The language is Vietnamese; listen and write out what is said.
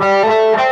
Música